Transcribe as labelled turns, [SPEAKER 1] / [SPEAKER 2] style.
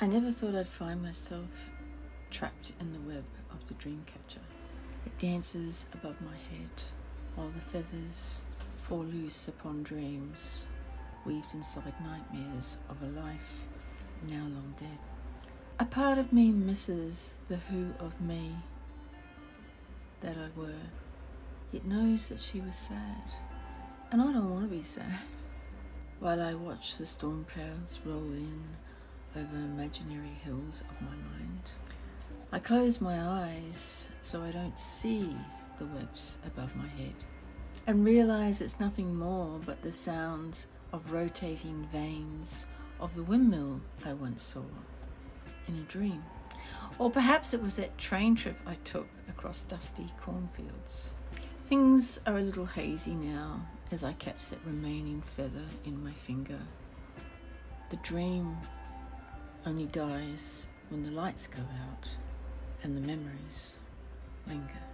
[SPEAKER 1] I never thought I'd find myself trapped in the web of the dream catcher. It dances above my head while the feathers fall loose upon dreams weaved inside nightmares of a life now long dead. A part of me misses the who of me that I were, yet knows that she was sad. And I don't want to be sad. While I watch the storm clouds roll in over imaginary hills of my mind, I close my eyes so I don't see the webs above my head and realize it's nothing more but the sound of rotating vanes of the windmill I once saw in a dream. Or perhaps it was that train trip I took across dusty cornfields. Things are a little hazy now as I catch that remaining feather in my finger. The dream only dies when the lights go out and the memories linger.